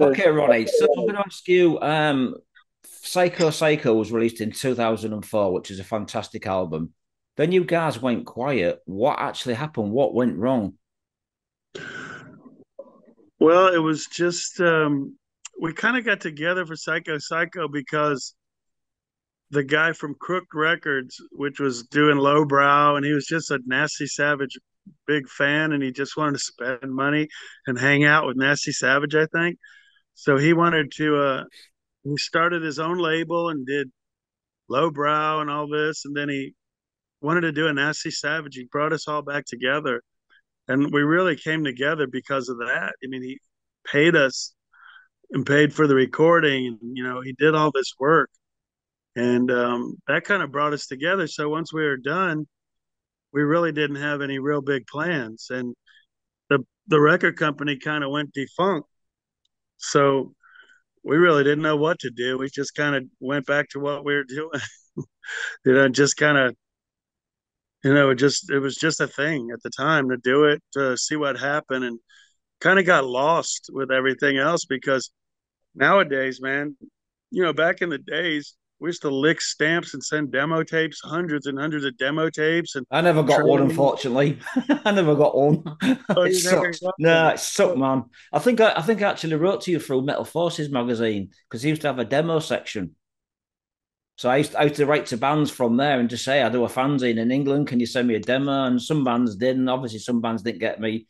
okay, Ronnie. So I'm going to ask you. Um, Psycho Psycho was released in 2004, which is a fantastic album. Then you guys went quiet. What actually happened? What went wrong? Well, it was just um, we kind of got together for Psycho Psycho because the guy from Crooked Records, which was doing lowbrow, and he was just a nasty savage big fan, and he just wanted to spend money and hang out with Nasty Savage, I think. So he wanted to. Uh, he started his own label and did lowbrow and all this, and then he wanted to do a Nasty Savage. He brought us all back together, and we really came together because of that. I mean, he paid us and paid for the recording, and you know, he did all this work and um, that kind of brought us together. So once we were done, we really didn't have any real big plans, and the the record company kind of went defunct. So we really didn't know what to do. We just kind of went back to what we were doing. you know, just kind of, you know, it just it was just a thing at the time to do it to see what happened, and kind of got lost with everything else because nowadays, man, you know, back in the days, we used to lick stamps and send demo tapes, hundreds and hundreds of demo tapes. And I never got one, unfortunately. I never got one. Oh, it sucked. No, it sucked, man. I think I, I think I actually wrote to you through Metal Forces magazine because he used to have a demo section. So I used, to, I used to write to bands from there and just say, I do a fanzine in England. Can you send me a demo? And some bands didn't. Obviously, some bands didn't get me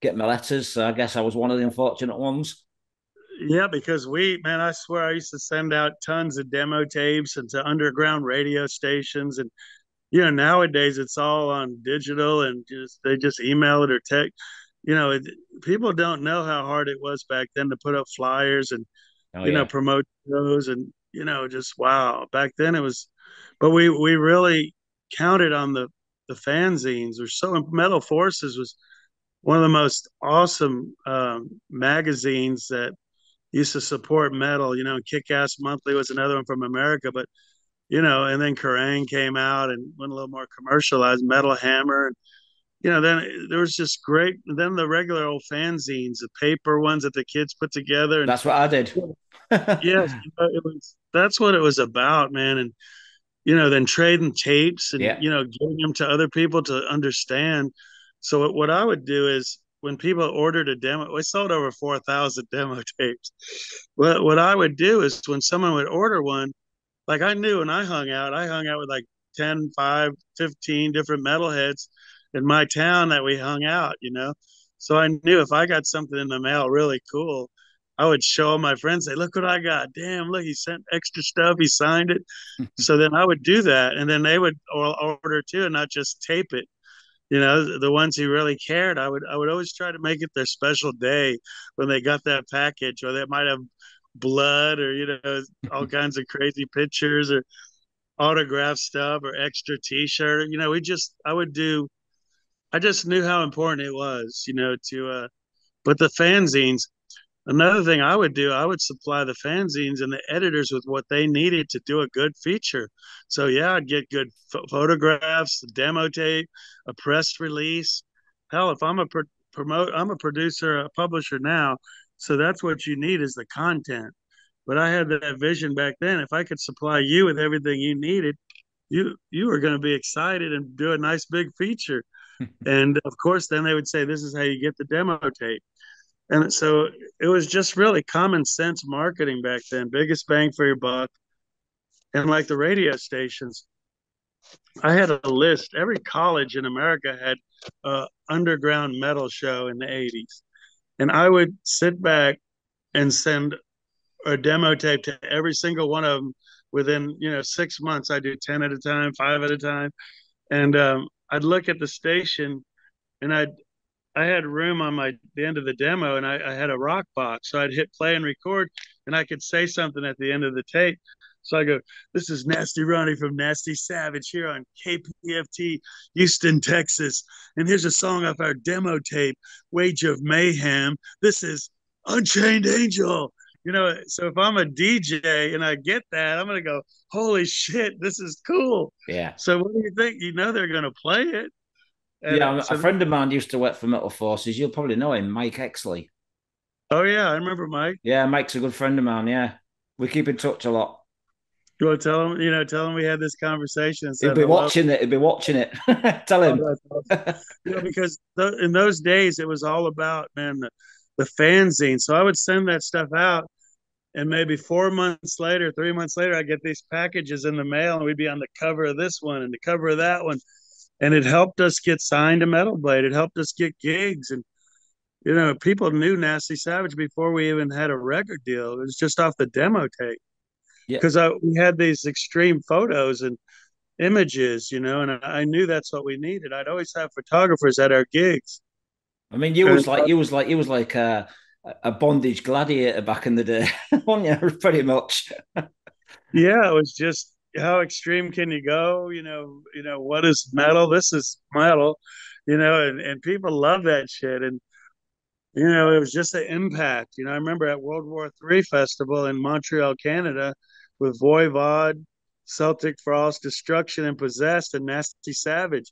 get my letters. So I guess I was one of the unfortunate ones. Yeah, because we, man, I swear I used to send out tons of demo tapes and to underground radio stations. And, you know, nowadays it's all on digital and just they just email it or text. You know, it, people don't know how hard it was back then to put up flyers and, oh, you yeah. know, promote those and, you know, just wow. Back then it was, but we, we really counted on the, the fanzines or so Metal Forces was one of the most awesome um, magazines that used to support metal, you know, Kick Ass Monthly was another one from America, but you know, and then Kerrang came out and went a little more commercialized, Metal Hammer, and you know, then there was just great. Then the regular old fanzines, the paper ones that the kids put together. And, that's what I did. yes, it was. That's what it was about, man. And you know, then trading tapes and yeah. you know, giving them to other people to understand. So what I would do is when people ordered a demo, we sold over 4,000 demo tapes. What, what I would do is when someone would order one, like I knew when I hung out, I hung out with like 10, 5, 15 different metalheads in my town that we hung out, you know? So I knew if I got something in the mail really cool, I would show my friends, say, look what I got. Damn, look, he sent extra stuff. He signed it. so then I would do that. And then they would order too and not just tape it you know the ones who really cared. I would i would always try to make it their special day when they got that package or they might have blood or you know all kinds of crazy pictures or autograph stuff or extra t-shirt. You know we just i would do i just knew how important it was you know to uh but the fanzines Another thing I would do, I would supply the fanzines and the editors with what they needed to do a good feature. So yeah, I'd get good photographs, demo tape, a press release. Hell, if I'm a pro- promote, I'm a producer, a publisher now, so that's what you need is the content. But I had that vision back then. If I could supply you with everything you needed, you you were going to be excited and do a nice big feature. and of course, then they would say, "This is how you get the demo tape." And so it was just really common sense marketing back then, biggest bang for your buck. And like the radio stations, I had a list. Every college in America had a underground metal show in the 80s. And I would sit back and send a demo tape to every single one of them within, you know, six months. I do 10 at a time, five at a time. And um, I'd look at the station and I'd I had room on my the end of the demo, and I, I, had a rock box, so I'd hit play and record, and I could say something at the end of the tape. So I go, "This is Nasty Ronnie from Nasty Savage here on KPFT, Houston, Texas, and here's a song off our demo tape, Wage of Mayhem. This is Unchained Angel." You know, so if I'm a DJ and I get that, I'm gonna go, "Holy shit, this is cool!" Yeah. So what do you think? You know, they're gonna play it. And yeah, so a friend of mine used to work for Metal Forces. You'll probably know him, Mike Exley. Oh yeah, I remember Mike. Yeah, Mike's a good friend of mine. Yeah, we keep in touch a lot. You want to tell him? You know, tell him we had this conversation. He'll be watching it. He'll be watching it. tell him. Oh, awesome. you know, because th- in those days it was all about man the, the fanzine. So I would send that stuff out, and maybe four months later, three months later, I get these packages in the mail, and we'd be on the cover of this one and the cover of that one, and it helped us get signed to Metal Blade. It helped us get gigs, and you know, people knew Nasty Savage before we even had a record deal. It was just off the demo tape. Because yeah. we had these extreme photos and images, you know, and I knew that's what we needed. I'd always have photographers at our gigs. I mean, you was like you was like you was like uh, a, a bondage gladiator back in the day, weren't you? Pretty much. yeah, it was just how extreme can you go? You know, you know what is metal? This is metal, you know, and, and people love that shit. And you know, it was just an impact. You know, I remember at World War Three festival in Montreal, Canada, with Voivod, Celtic Frost, Destruction and Possessed, and Nasty Savage.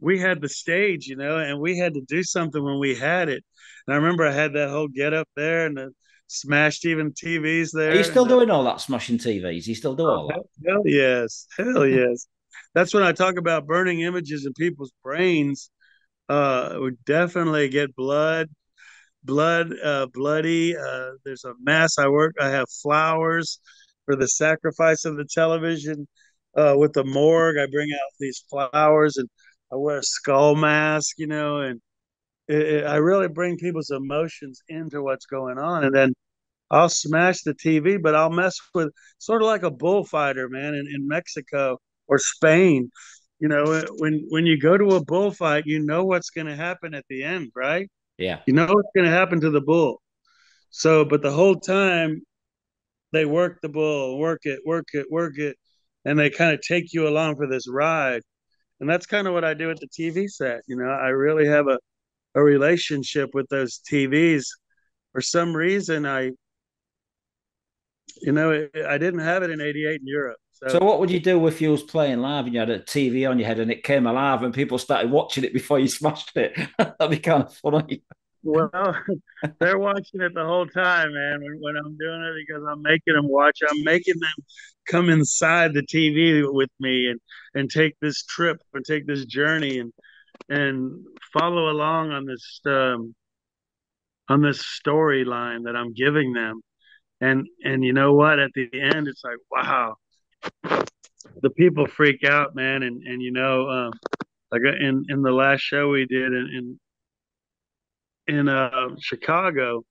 We had the stage, you know, and we had to do something when we had it. And I remember I had that whole get up there and the smashed even TVs there. Are you still doing all that smashing TVs? You still do all that? Hell yes. Hell yes. That's when I talk about burning images in people's brains. Uh, we definitely get blood blood, uh, bloody. Uh, there's a mass. I work. I have flowers for the sacrifice of the television. Uh, with the morgue, I bring out these flowers and I wear a skull mask, you know, and it, it, I really bring people's emotions into what's going on. And then I'll smash the TV, but I'll mess with sort of like a bullfighter, man, in, in Mexico or Spain. You know, eh, when when you go to a bullfight, you know what's going to happen at the end, right? Yeah. You know what's going to happen to the bull. So, but the whole time they work the bull, work it, work it, work it, and they kind of take you along for this ride. And that's kind of what I do at the TV set. You know, I really have a, a relationship with those TVs. For some reason, I, you know, I didn't have it in 88 in Europe. So, so, what would you do if you was playing live and you had a TV on your head and it came alive and people started watching it before you smashed it? That'd be kind of funny. Well, they're watching it the whole time, man. When, when, I'm doing it, because I'm making them watch. I'm making them come inside the TV with me and and take this trip and take this journey and and follow along on this um, on this storyline that I'm giving them. And and you know what? At the end, it's like, wow, the people freak out, man. And and you know, um, like uh, in in the last show we did in in, in uh, Chicago,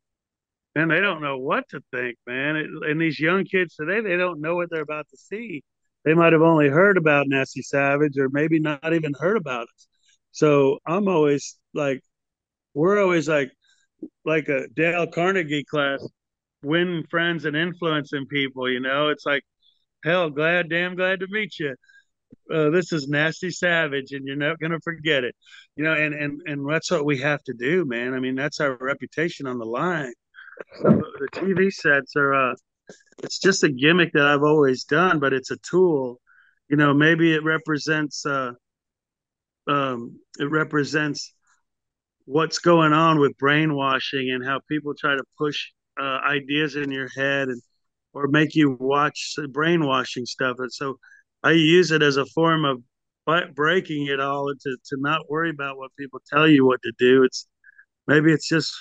and they don't know what to think, man. It, and these young kids today, they don't know what they're about to see. They might have only heard about Nasty Savage, or maybe not even heard about us. So I'm always like, we're always like, like a Dale Carnegie class, win friends and influencing people. You know, it's like hell, glad, damn glad to meet you. Uh, this is nasty savage and you're not to forget it you know and and and that's what we have to do man i mean that's our reputation on the line so the tv sets are uh it's just a gimmick that i've always done but it's a tool you know maybe it represents uh um it represents what's going on with brainwashing and how people try to push uh, ideas in your head and or make you watch brainwashing stuff. And so I use it as a form of breaking it all to to not worry about what people tell you what to do. It's maybe it's just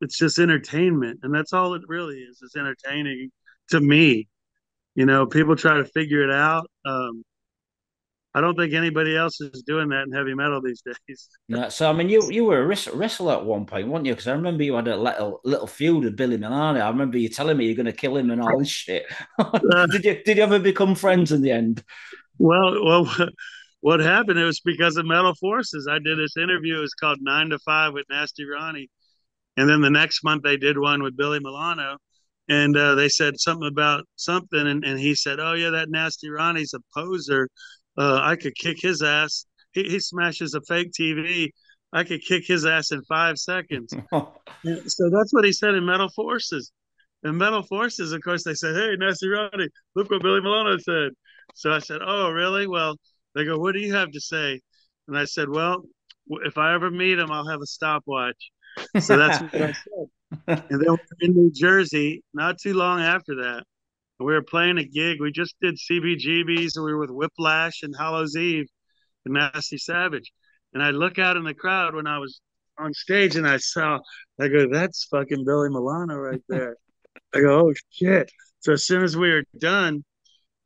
it's just entertainment, and that's all it really is. It's entertaining to me. You know, people try to figure it out. Um, I don't think anybody else is doing that in heavy metal these days. No, so I mean, you you were a wrestler at one point, weren't you? Because I remember you had a little little feud with Billy Milano. I remember you telling me you're going to kill him and all this shit. did you did you ever become friends in the end? Well, well, what happened? It was because of Metal Forces. I did this interview. It was called Nine to Five with Nasty Ronnie, and then the next month they did one with Billy Milano. And uh, they said something about something, and, and he said, "Oh yeah, that nasty Ronnie's a poser." Uh, I could kick his ass. He, he smashes a fake TV. I could kick his ass in five seconds. so that's what he said in Metal Forces. In Metal Forces, of course, they said, "Hey, Nasty Ronnie, look what Billy Milano said." So I said, "Oh, really? Well." They go, "What do you have to say?" And I said, "Well, if I ever meet him, I'll have a stopwatch." So that's what I said. and then in New Jersey, not too long after that, we were playing a gig. We just did CBGBs, and we were with Whiplash and Hallows Eve and Nasty Savage. And I look out in the crowd when I was on stage, and I saw, I go, "That's fucking Billy Milano right there." I go, "Oh shit!" So as soon as we were done,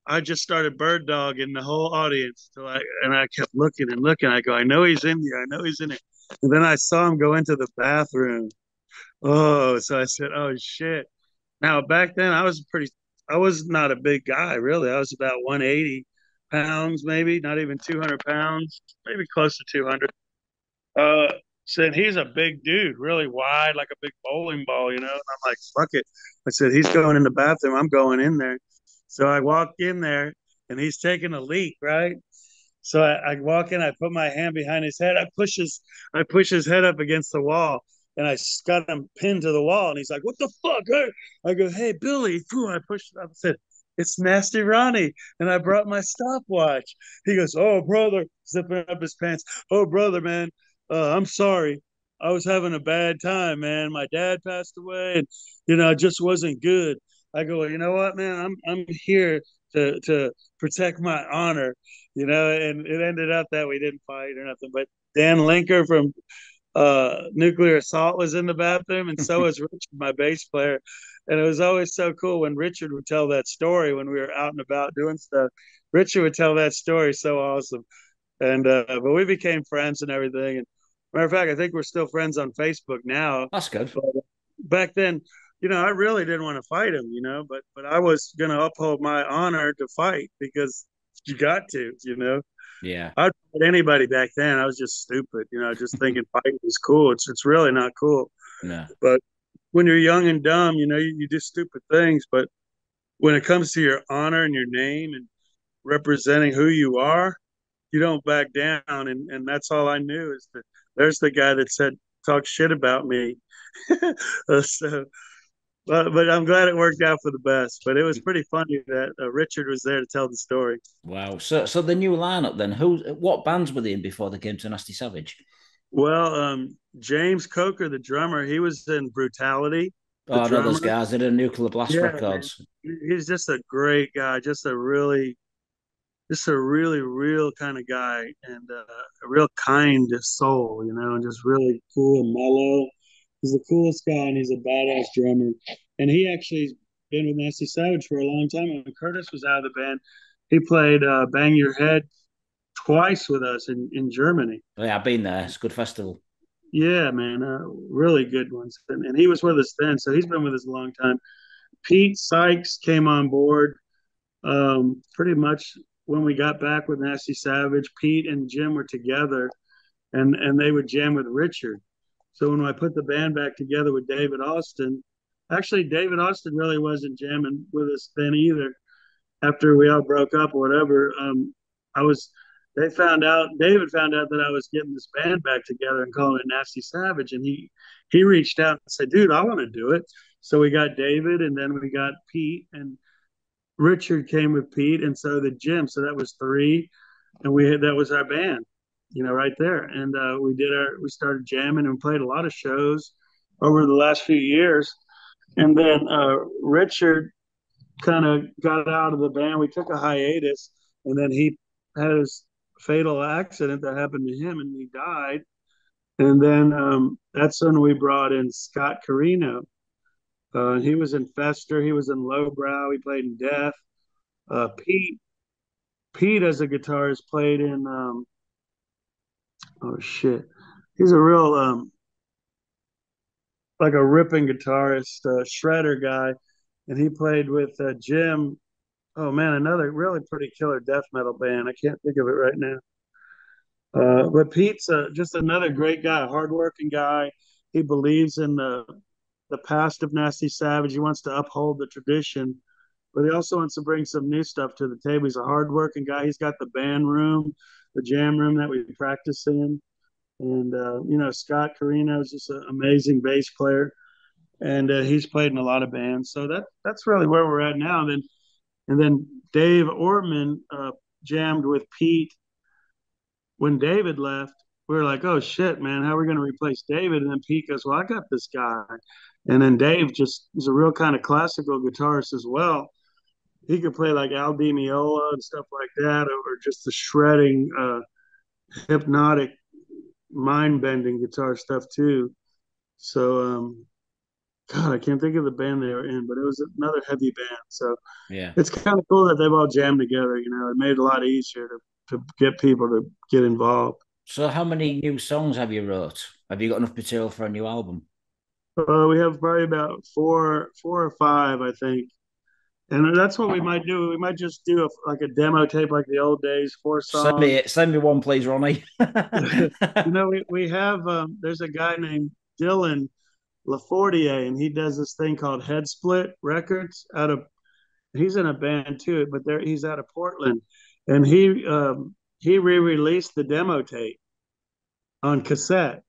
I just started bird dogging the whole audience. So I and I kept looking and looking. I go, "I know he's in here. I know he's in it." And then I saw him go into the bathroom. Oh, so I said, "Oh shit!" Now back then I was pretty I was not a big guy, really. I was about 180 pounds, maybe not even 200 pounds, maybe close to 200. Uh, said he's a big dude, really wide, like a big bowling ball, you know. And I'm like, fuck it. I said he's going in the bathroom. I'm going in there. So I walk in there, and he's taking a leak, right? So I, I walk in. I put my hand behind his head. I push his, I push his head up against the wall and I got him pinned to the wall. And he's like, "What the fuck?" I go, "Hey, Billy!" I pushed it up and said, "It's Nasty Ronnie," and I brought my stopwatch. He goes, "Oh, brother," zipping up his pants. "Oh, brother, man, uh, I'm sorry. I was having a bad time, man. My dad passed away, and you know, it just wasn't good." I go, "You know what, man? I'm I'm here to to protect my honor." You know, and it ended up that we didn't fight or nothing. But Dan Lilker from uh, nuclear assault was in the bathroom, and so was Richard, my bass player. And it was always so cool when Richard would tell that story when we were out and about doing stuff. Richard would tell that story so awesome, and uh, but we became friends and everything. And matter of fact, I think we're still friends on Facebook now. That's good. But back then, you know, I really didn't want to fight him, you know, but but I was going to uphold my honor to fight because you got to, you know. Yeah. I'd fight anybody back then. I was just stupid, you know, just thinking fighting was cool. It's it's really not cool. No. But when you're young and dumb, you know, you, you do stupid things. But when it comes to your honor and your name and representing who you are, you don't back down. And and that's all I knew is that there's the guy that said talk shit about me. so but but I'm glad it worked out for the best. But it was pretty funny that uh, Richard was there to tell the story. Wow. So so the new lineup then, who what bands were they in before they came to Nasty Savage? Well, um, James Coker, the drummer, he was in Brutality. Oh, I know those guys. They did Nuclear Blast yeah, Records. Man. He's just a great guy. Just a really, just a really real kind of guy, and uh, a real kind soul, you know, and just really cool and mellow He's the coolest guy, and he's a badass drummer. And he actually's been with Nasty Savage for a long time. When Curtis was out of the band, he played uh, "Bang Your Head" twice with us in, in Germany. Yeah, I've been there. It's a good festival. Yeah, man, uh, really good ones. And, and, he was with us then, so he's been with us a long time. Pete Sykes came on board um, pretty much when we got back with Nasty Savage. Pete and Jim were together, and and they would jam with Richard. So when I put the band back together with David Austin, actually David Austin really wasn't jamming with us then either. After we all broke up or whatever, um, I was. They found out. David found out that I was getting this band back together and calling it Nasty Savage, and he he reached out and said, "Dude, I want to do it." So we got David, and then we got Pete, and Richard came with Pete, and so the Jim. So that was three, and we had that was our band you know, right there. And uh, we did our, we started jamming and played a lot of shows over the last few years. And then uh, Richard kind of got out of the band. We took a hiatus, and then he had his fatal accident that happened to him, and he died. And then um, that's when we brought in Scott Carino. Uh, he was in Fester. He was in Lowbrow. He played in Death. Uh, Pete, Pete as a guitarist played in um, Oh shit, he's a real um, like a ripping guitarist, uh, shredder guy, and he played with uh, Jim. Oh man, another really pretty killer death metal band. I can't think of it right now. Uh, but Pete's uh, just another great guy, hardworking guy. He believes in the the past of Nasty Savage. He wants to uphold the tradition, but he also wants to bring some new stuff to the table. He's a hardworking guy. He's got the band room the jam room that we practice in. And, uh, you know, Scott Carino is just an amazing bass player. And uh, he's played in a lot of bands. So that that's really where we're at now. And then, and then Dave Orman uh, jammed with Pete when David left. we were like, oh shit, man, how are we going to replace David? And then Pete goes, well, I got this guy. And then Dave just is a real kind of classical guitarist as well. He could play like Al Di Meola and stuff like that, or just the shredding, uh, hypnotic, mind bending guitar stuff too. So, um, God, I can't think of the band they were in, but it was another heavy band. So, yeah, it's kind of cool that they've all jammed together. You know, it made it a lot easier to to get people to get involved. So, how many new songs have you wrote? Have you got enough material for a new album? Uh, we have probably about four, four or five, I think. And that's what we might do. We might just do a, like a demo tape, like the old days, four songs. Send me, send me one, please, Ronnie. you know, we, we have. Um, there's a guy named Dylan Lafortier, and he does this thing called Head Split Records. Out of he's in a band too, but there he's out of Portland, and he um, he re-released the demo tape on cassette.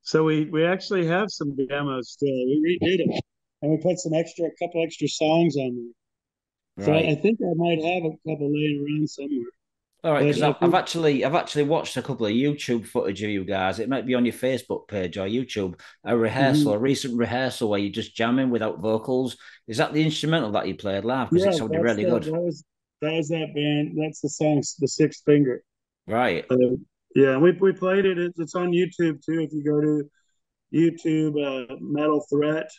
So we we actually have some demos still. We redid it and we put some extra, a couple extra songs on there. Right. So I think I might have a couple laying around somewhere. All right, because I've, I've, actually I've actually watched a couple of YouTube footage of you guys. It might be on your Facebook page or YouTube. A rehearsal, mm-hmm. a recent rehearsal where you're just jamming without vocals. Is that the instrumental that you played live? Because yeah, it sounded really the, good. That was that was that band. That's the song, the Sixth Finger. Right. Uh, yeah, we we played it. It's on YouTube too. If you go to YouTube, uh, Metal Threat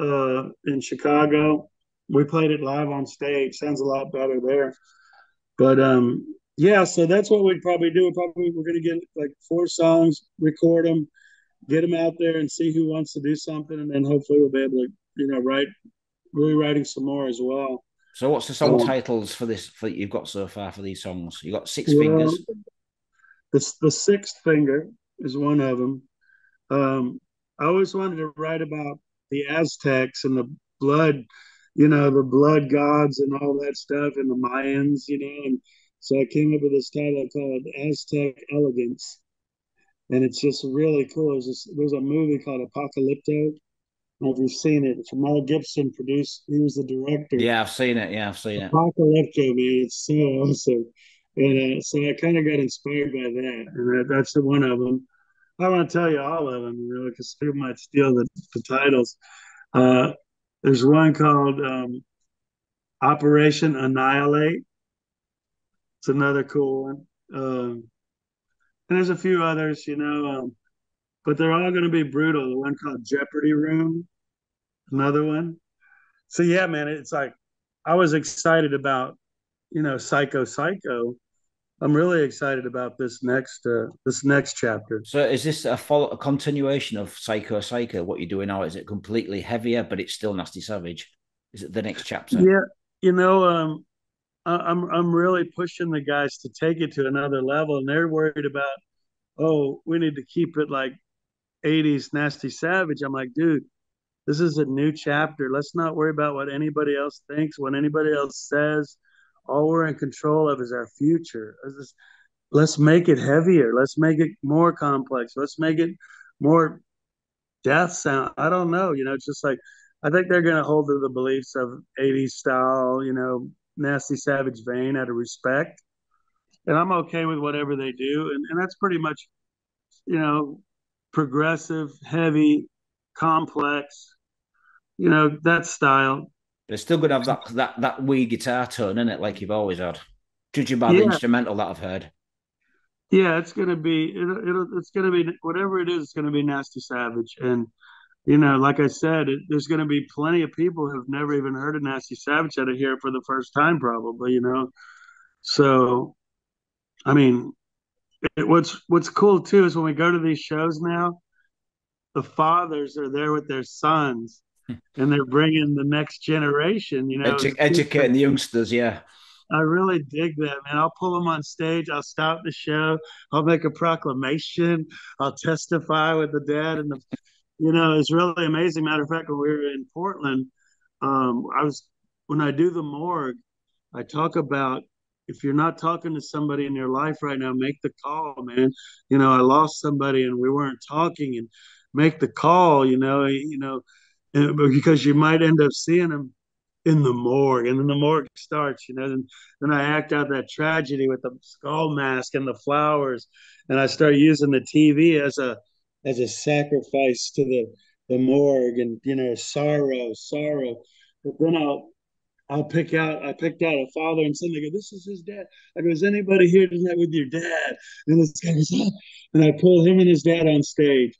uh, in Chicago. We played it live on stage. Sounds a lot better there. But um, yeah, so that's what we'd probably do. Probably we're gonna get like four songs, record them, get them out there, and see who wants to do something, and then hopefully we'll be able to, you know, write, rewriting some more as well. So, what's the song um, titles for this? For you've got so far for these songs? You got Six well, Fingers. The the sixth finger is one of them. Um, I always wanted to write about the Aztecs and the blood, you know, the blood gods and all that stuff, and the Mayans, you know. And so I came up with this title called Aztec Elegance, and it's just really cool. There's, this, there's a movie called Apocalypto. I don't know if you've seen it. It's Mel Gibson produced. He was the director. Yeah, I've seen it. Yeah, I've seen it. Apocalypto, man, it's so awesome. And uh, so I kind of got inspired by that, and that, that's one of them. I want to tell you all of them, know, because people might steal the, the titles. Uh, there's one called um, Operation Annihilate. It's another cool one. Um, and there's a few others, you know, um, but they're all going to be brutal. The one called Jeopardy Room, another one. So yeah, man, it's like I was excited about, you know, Psycho Psycho I'm really excited about this next uh, this next chapter. So, is this a follow a continuation of Psycho Psycho? What you're doing now is it completely heavier, but it's still Nasty Savage? Is it the next chapter? Yeah, you know, um, I'm I'm really pushing the guys to take it to another level, and they're worried about, oh, we need to keep it like 80s Nasty Savage. I'm like, dude, this is a new chapter. Let's not worry about what anybody else thinks, what anybody else says all we're in control of is our future. Let's, make it heavier. Let's make it more complex. Let's make it more death sound. I don't know. You know, it's just like I think they're going to hold to the beliefs of 80s style, you know, nasty savage vein out of respect. And I'm okay with whatever they do. And, and that's pretty much, you know, progressive, heavy, complex, you know, that style. But it's still going to have that that that wee guitar tone in it, like you've always had, judging by yeah. the instrumental that I've heard. Yeah, it's going to be it, it, it's going to be whatever it is. It's going to be nasty savage, and you know, like I said, it, there's going to be plenty of people who've never even heard of nasty savage that are here for the first time, probably. You know, so I mean, what's what's cool too is when we go to these shows now, the fathers are there with their sons and they're bringing the next generation. You know, Edu- educating the youngsters. Yeah, I really dig that, man. I'll pull them on stage. I'll stop the show. I'll make a proclamation. I'll testify with the dad and the. You know, it's really amazing. Matter of fact, when we were in Portland, um, I was when I do the morgue, I talk about if you're not talking to somebody in your life right now, make the call, man. You know, I lost somebody and we weren't talking, and make the call. You know, you know, because you might end up seeing him in the morgue, and then the morgue starts, you know. And then I act out that tragedy with the skull mask and the flowers, and I start using the TV as a as a sacrifice to the the morgue, and you know, sorrow, sorrow. But then I'll I'll pick out, I picked out a father and son. They go, this is his dad. I go, is anybody here tonight with your dad? And this guy goes, and I pull him and his dad on stage.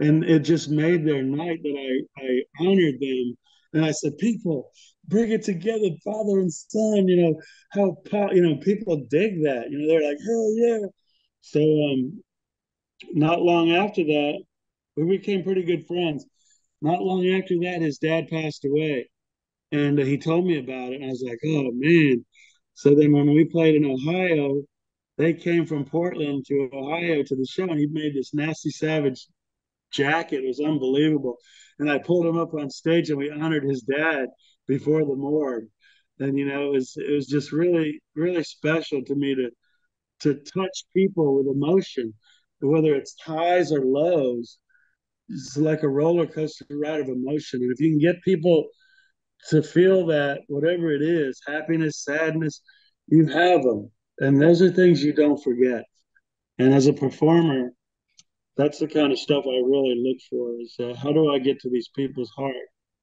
And it just made their night that I, I honored them. And I said, people, bring it together, father and son. You know, how, you know, people dig that. You know, they're like, hell yeah. So, um, not long after that, we became pretty good friends. Not long after that, his dad passed away and he told me about it, and I was like, oh man. So then when we played in Ohio, they came from Portland to Ohio to the show, and he made this nasty savage jacket. Was unbelievable. And I pulled him up on stage, and we honored his dad before the morgue. And you know, it was it was just really really special to me to to touch people with emotion, whether it's highs or lows. It's like a roller coaster ride of emotion. And if you can get people to feel that whatever it is, happiness, sadness, you have them. And those are things you don't forget. And as a performer, that's the kind of stuff I really look for is uh, how do I get to these people's heart,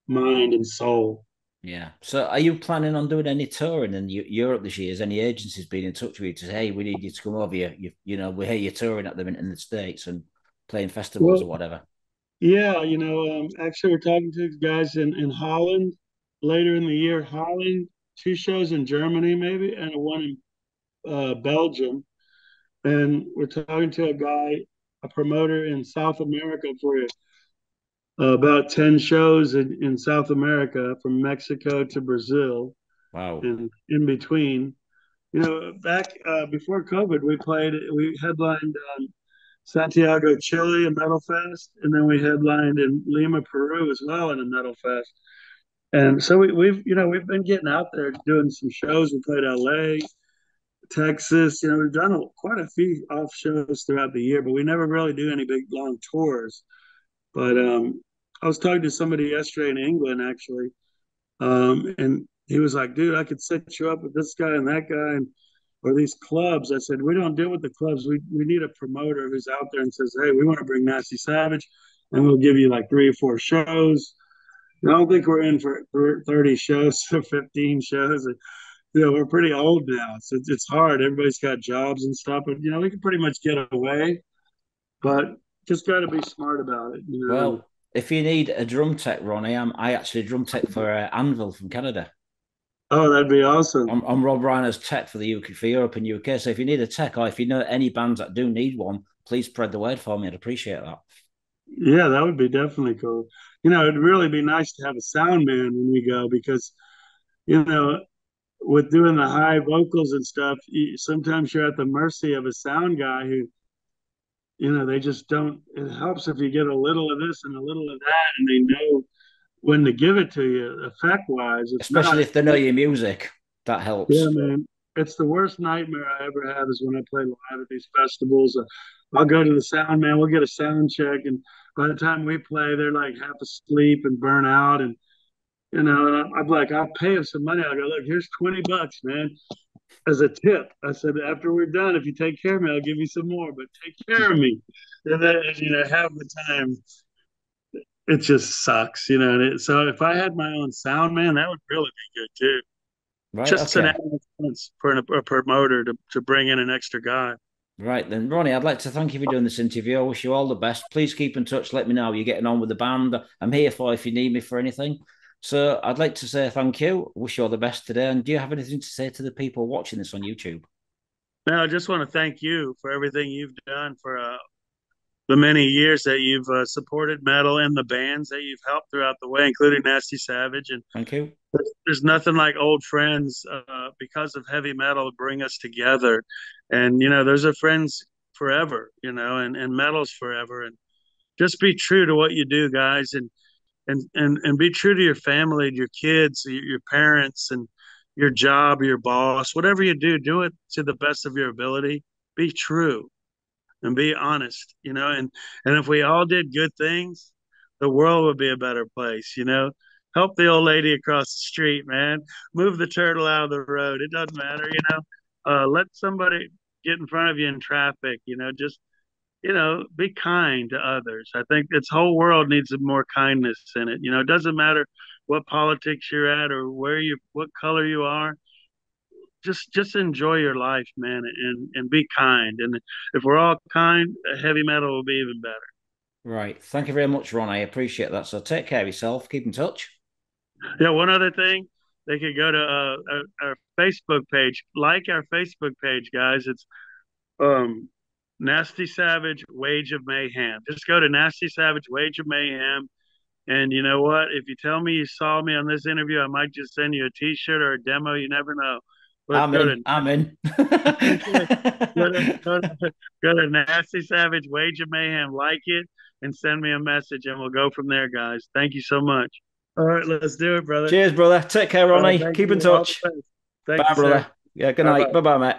mind, and soul? Yeah. So are you planning on doing any touring in Europe this year? Has any agencies been in touch with you to say, hey, we need you to come over here? You, you know, we hear you're touring at the in, in the States and playing festivals well, or whatever. Yeah, you know, um, actually, we're talking to guys in, in Holland later in the year, Holland, two shows in Germany, maybe, and one in uh, Belgium. And we're talking to a guy, a promoter in South America for uh, about 10 shows in, in South America from Mexico to Brazil. Wow. And in between. You know, back uh, before COVID, we played, we headlined um, Santiago, Chile, a metal fest, and then we headlined in Lima, Peru as well in a metal fest. And so we, we've, you know, we've been getting out there doing some shows. We played LA, Texas. You know, we've done quite a few off shows throughout the year, but we never really do any big long tours. But um, I was talking to somebody yesterday in England actually, um, and he was like, "Dude, I could set you up with this guy and that guy, and or these clubs." I said, "We don't deal with the clubs. We we need a promoter who's out there and says, "Hey, we want to bring Nasty Savage, and we'll give you like three or four shows." I don't think we're in for 30 shows or 15 shows. You know, we're pretty old now, so it's, it's hard. Everybody's got jobs and stuff, but you know, we can pretty much get away, but just got to be smart about it. You know? Well, if you need a drum tech, Ronnie, I'm I actually drum tech for uh, Anvil from Canada. Oh, that'd be awesome. I'm, I'm Robb Reiner's tech for the UK for Europe and UK. So if you need a tech, or if you know any bands that do need one, please spread the word for me. I'd appreciate that. Yeah, that would be definitely cool. You know, it'd really be nice to have a sound man when we go because, you know, with doing the high vocals and stuff, you, sometimes you're at the mercy of a sound guy who, you know, they just don't. It helps if you get a little of this and a little of that, and they know when to give it to you, effect wise. Especially not, if they know your music, that helps. Yeah, man. It's the worst nightmare I ever have is when I play live at these festivals. Uh, I'll go to the sound man. We'll get a sound check, and by the time we play, they're like half asleep and burn out, and you know. And I'm like, I'll pay him some money. I go, look, here's twenty bucks, man, as a tip. I said, after we're done, if you take care of me, I'll give you some more, but take care of me. And then, you know, half the time, it just sucks, you know. And it, so if I had my own sound man, that would really be good too. Right, just okay. an for an, a promoter to, to bring in an extra guy. Right then, Ronnie, I'd like to thank you for doing this interview. I wish you all the best. Please keep in touch. Let me know you're getting on with the band. I'm here for if you need me for anything. So I'd like to say thank you. Wish you all the best today. And do you have anything to say to the people watching this on YouTube? No, I just want to thank you for everything you've done for uh, the many years that you've uh, supported metal and the bands that you've helped throughout the way, including Nasty Savage. And thank you. There's, there's nothing like old friends uh, because of heavy metal bring us together and you know those are friends forever you know and and medals forever and just be true to what you do guys and and and, and be true to your family your kids your parents and your job your boss whatever you do do it to the best of your ability be true and be honest you know and and if we all did good things the world would be a better place you know help the old lady across the street, man. Move the turtle out of the road. It doesn't matter, you know. Uh, let somebody get in front of you in traffic. You know, just you know, be kind to others. I think this whole world needs more kindness in it. You know, it doesn't matter what politics you're at or where you, what color you are. Just, just enjoy your life, man, and and be kind. And if we're all kind, heavy metal will be even better. Right. Thank you very much, Ron. I appreciate that. So take care of yourself. Keep in touch. Yeah. One other thing, they could go to uh, our, our Facebook page. Like our Facebook page, guys. It's um Nasty Savage, Wage of Mayhem. Just go to Nasty Savage, Wage of Mayhem. And you know what? If you tell me you saw me on this interview, I might just send you a T-shirt or a demo. You never know. But I'm in. To, I'm in. go, to, go, to, go to Nasty Savage, Wage of Mayhem, like it, and send me a message, and we'll go from there, guys. Thank you so much. All right, let's do it, brother. Cheers, brother. Take care, Ronnie. Keep you. in touch. Bye, you, brother. Sir. Yeah, good night. Bye bye, mate.